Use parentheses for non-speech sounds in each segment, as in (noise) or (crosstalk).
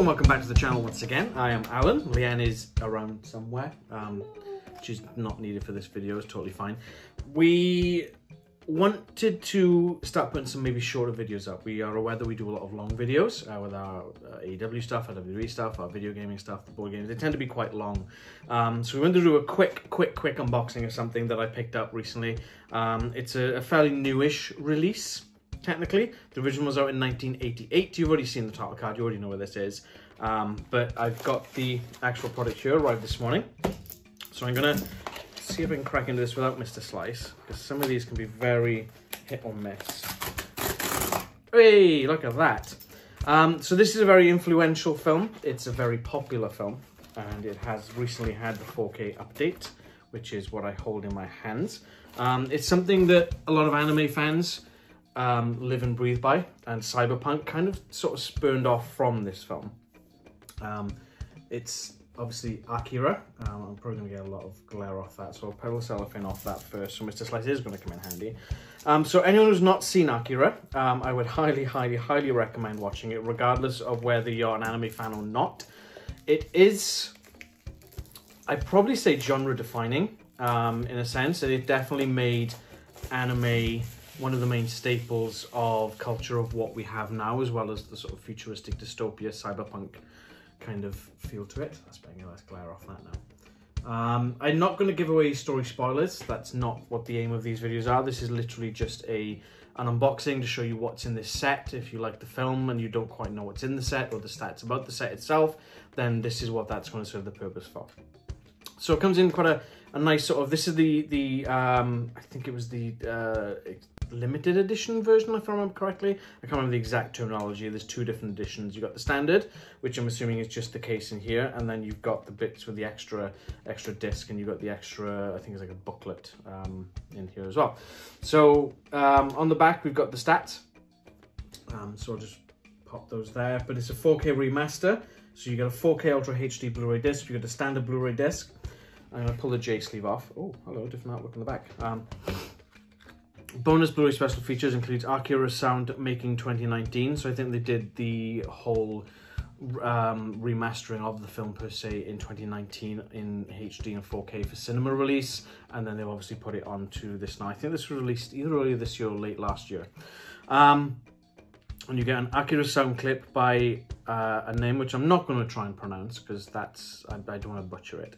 And welcome back to the channel once again. I am Alan. Leanne is around somewhere. Um, she's not needed for this video, it's totally fine. We wanted to start putting some maybe shorter videos up. We are aware that we do a lot of long videos uh, with our uh, AEW stuff, our WWE stuff, our video gaming stuff, the board games. They tend to be quite long. Um, so we wanted to do a quick, quick, quick unboxing of something that I picked up recently. Um, it's a, a fairly newish release technically. The original was out in 1988. You've already seen the title card, you already know where this is. Um, but I've got the actual product here, arrived this morning. So I'm gonna see if I can crack into this without Mr. Slice, because some of these can be very hit or miss. Hey, look at that. Um, so this is a very influential film. It's a very popular film, and it has recently had the 4K update, which is what I hold in my hands. Um, it's something that a lot of anime fans um, live and breathe by, and Cyberpunk kind of sort of spurned off from this film. Um, it's obviously Akira. Um, I'm probably going to get a lot of glare off that, so I'll peel the cellophane off that first, so Mr. Slice is going to come in handy. Um, so anyone who's not seen Akira, um, I would highly, highly, highly recommend watching it, regardless of whether you're an anime fan or not. It is, I'd probably say genre defining, um, in a sense, and it definitely made anime one of the main staples of culture of what we have now, as well as the sort of futuristic dystopia, cyberpunk kind of feel to it. That's getting a nice glare off that now. Um, I'm not going to give away story spoilers. That's not what the aim of these videos are. This is literally just a an unboxing to show you what's in this set. If you like the film and you don't quite know what's in the set or the stats about the set itself, then this is what that's going to serve the purpose for. So it comes in quite a, a nice sort of, this is the, the um, I think it was the uh, limited edition version, if I remember correctly. I can't remember the exact terminology. There's two different editions. You've got the standard, which I'm assuming is just the case in here, and then you've got the bits with the extra extra disc, and you've got the extra, I think it's like a booklet um, in here as well. So um, on the back, we've got the stats. Um, so I'll just pop those there, but it's a 4K remaster. So you got a 4K Ultra HD Blu-ray disc, you got a standard Blu-ray disc. I'm gonna pull the J sleeve off. Oh, hello, different artwork on the back. Um, bonus Blu-ray special features includes Akira Sound Making 2019. So I think they did the whole um, remastering of the film per se in 2019 in HD and 4K for cinema release, and then they've obviously put it onto this now. I think this was released either earlier this year or late last year. Um, and you get an Akira sound clip by uh, a name which I'm not going to try and pronounce because that's I, I don't want to butcher it.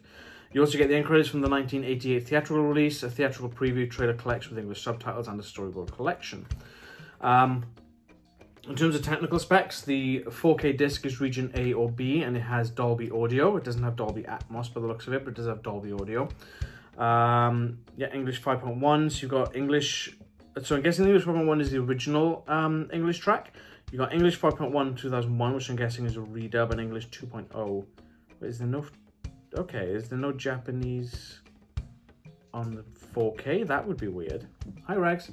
You also get the end credits from the 1988 theatrical release, a theatrical preview trailer collection with English subtitles, and a storyboard collection. Um, in terms of technical specs, the 4K disc is region A or B, and it has Dolby audio. It doesn't have Dolby Atmos by the looks of it, but it does have Dolby audio. Um, yeah, English 5.1, so you've got English... So I'm guessing English 5.1 is the original um, English track. You've got English 5.1 2001, which I'm guessing is a redub, and English 2.0. Is there no okay, is there no Japanese on the 4K? That would be weird. Hi, Rex.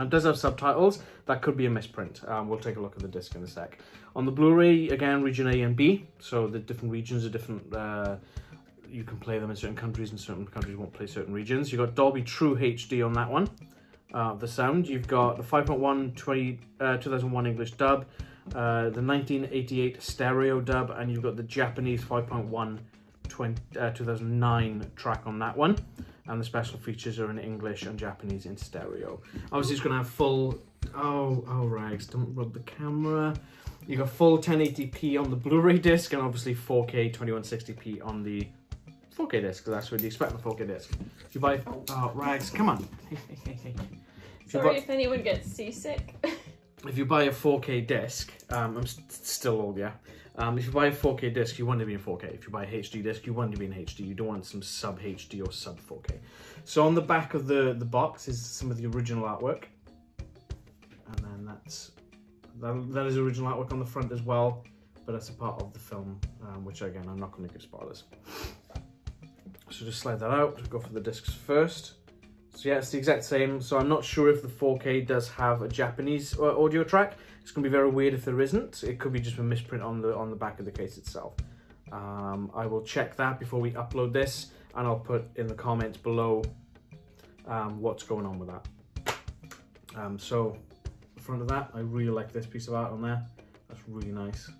It does have subtitles. That could be a misprint. Um, we'll take a look at the disc in a sec. On the Blu-ray, again, region A and B. So the different regions are different. Uh, you can play them in certain countries and certain countries won't play certain regions. You've got Dolby True HD on that one. Uh, the sound, you've got the 5.1 20, uh, 2001 English dub, uh, the 1988 stereo dub, and you've got the Japanese 5.1 20, uh, 2009 track on that one. And the special features are in English and Japanese in stereo. Obviously, it's going to have full... Oh, oh, rags, don't rub the camera. You got full 1080p on the Blu-ray disc and obviously 4K 2160p on the 4K disc, because that's what you expect on the 4K disc. If you buy... Oh, rags, come on. (laughs) if Sorry buy, if anyone gets seasick. if you buy a 4K disc, um, I'm st still old, yeah. Um, if you buy a 4K disc, you want to be in 4K. If you buy a HD disc, you want to be in HD. You don't want some sub HD or sub 4K. So on the back of the, the box is some of the original artwork. And then that's, that, that is original artwork on the front as well, but that's a part of the film, um, which again, I'm not going to give spoilers. So just slide that out, go for the discs first. So yeah, it's the exact same. So I'm not sure if the 4K does have a Japanese uh, audio track. It's going to be very weird if there isn't. It could be just a misprint on the on the back of the case itself. Um, I will check that before we upload this, and I'll put in the comments below um, what's going on with that. Um, so, front of that, I really like this piece of art on there. That's really nice.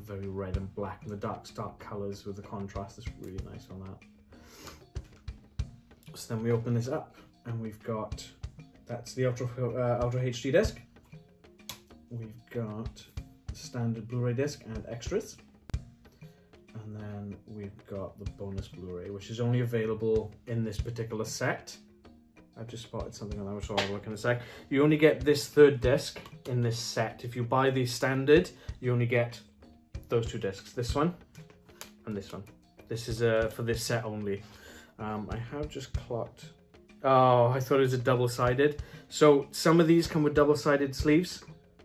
very red and black and the dark stark colors with the contrast is really nice on that. So then we open this up and we've got, that's the Ultra, uh, Ultra HD disc. We've got standard Blu-ray disc and extras. And then we've got the bonus Blu-ray, which is only available in this particular set. I've just spotted something on that, which I'll look in a sec. You only get this third disc in this set. If you buy the standard, you only get those two discs, this one and this one. This is uh, for this set only. Um, I have just clocked. Oh, I thought it was a double-sided. So some of these come with double-sided sleeves.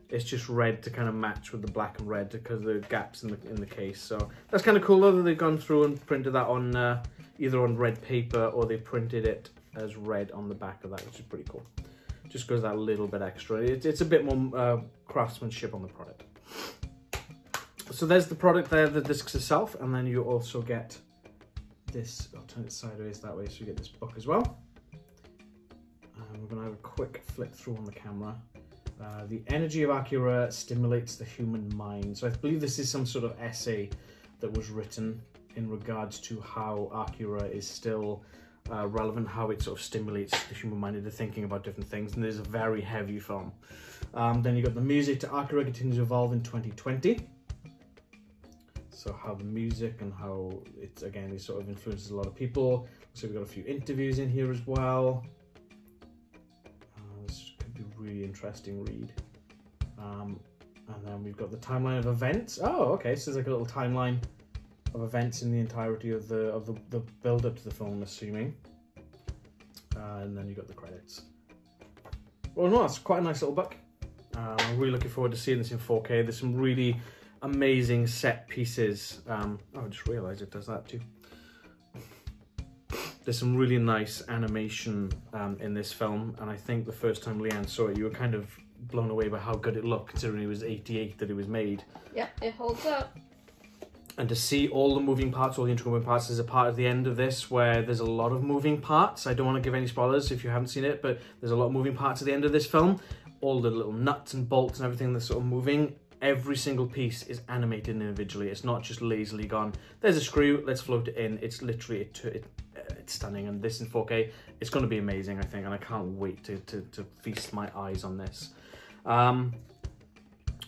It's just red to kind of match with the black and red because of the gaps in the in the case. So that's kind of cool though that they've gone through and printed that on uh, either on red paper or they printed it as red on the back of that, which is pretty cool. Just goes that little bit extra. It, it's a bit more uh, craftsmanship on the product. So there's the product there, the discs itself, and then you also get this, I'll turn it sideways that way so we get this book as well. And we're gonna have a quick flick through on the camera. Uh, the energy of Akira stimulates the human mind. So I believe this is some sort of essay that was written in regards to how Akira is still uh, relevant, how it sort of stimulates the human mind into thinking about different things. And there's a very heavy film. Um, then you got the music to Akira continues to evolve in 2020. So how the music and how it's again it sort of influences a lot of people. So we've got a few interviews in here as well. Uh, this could be a really interesting read. Um, and then we've got the timeline of events. Oh, okay. So there's like a little timeline of events in the entirety of the of the, the build up to the film, I'm assuming. Uh, and then you got the credits. Well, no, it's quite a nice little book. Uh, I'm really looking forward to seeing this in 4K. There's some really amazing set pieces. Um, oh, I just realised it does that too. There's some really nice animation um, in this film, and I think the first time Leanne saw it, you were kind of blown away by how good it looked, considering it was 88 that it was made. Yeah, it holds up and to see all the moving parts, all the integral moving parts, there's a part at the end of this where there's a lot of moving parts. I don't want to give any spoilers if you haven't seen it, but there's a lot of moving parts at the end of this film. All the little nuts and bolts and everything that's sort of moving. Every single piece is animated individually. It's not just lazily gone, there's a screw, let's float it in. It's literally, it, it, it's stunning. And this in 4K, it's going to be amazing, I think. And I can't wait to, to, to feast my eyes on this. Um,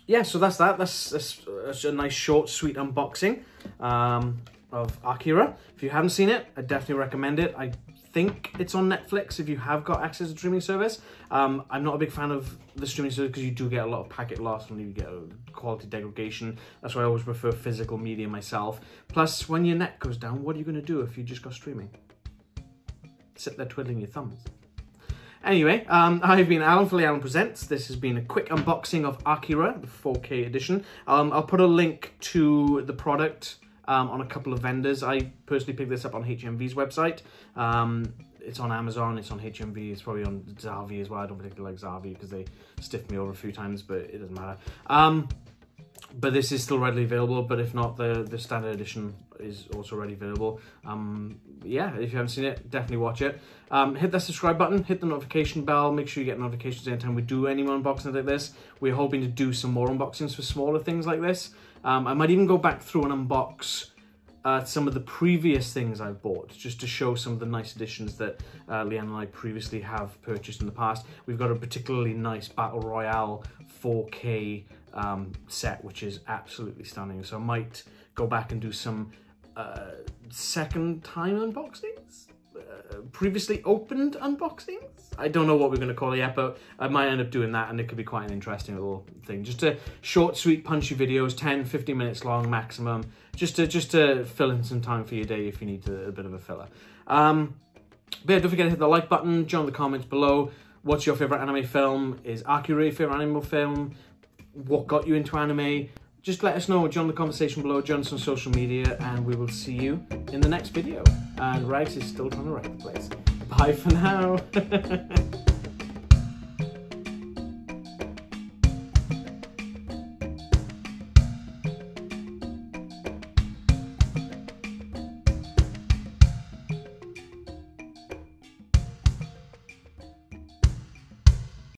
yeah, so that's that. That's, that's, that's a nice short, sweet unboxing um, of Akira. If you haven't seen it, I definitely recommend it. I think it's on Netflix if you have got access to streaming service. Um, I'm not a big fan of the streaming service because you do get a lot of packet loss and you get quality degradation. That's why I always prefer physical media myself. Plus, when your net goes down, what are you going to do if you just got streaming? Sit there twiddling your thumbs. Anyway, um, (laughs) I've been Alan for Lealan Presents. This has been a quick unboxing of Akira, the 4K edition. Um, I'll put a link to the product um, on a couple of vendors. I personally picked this up on HMV's website. Um, it's on Amazon, it's on HMV, it's probably on Zavvi as well. I don't particularly like Zavvi because they stiffed me over a few times, but it doesn't matter. Um, but this is still readily available, but if not, the, the standard edition is also readily available. Um, yeah, if you haven't seen it, definitely watch it. Um, hit that subscribe button, hit the notification bell, make sure you get notifications anytime we do any more unboxings like this. We're hoping to do some more unboxings for smaller things like this. Um, I might even go back through and unbox uh, some of the previous things I've bought, just to show some of the nice additions that uh, Leanne and I previously have purchased in the past. We've got a particularly nice Battle Royale 4K um, set, which is absolutely stunning. So I might go back and do some uh, second time unboxings? Previously opened unboxings? I don't know what we're going to call it yet, but I might end up doing that and it could be quite an interesting little thing. Just a short, sweet, punchy videos, 10, 15 minutes long maximum, just to just to fill in some time for your day if you need a, a bit of a filler. Um, but yeah, don't forget to hit the like button, join the comments below. What's your favourite anime film? Is Akira your favourite anime film? What got you into anime? Just let us know, join the conversation below, join us on social media, and we will see you in the next video. And Rex is still trying to wreck the place. Bye for now. (laughs)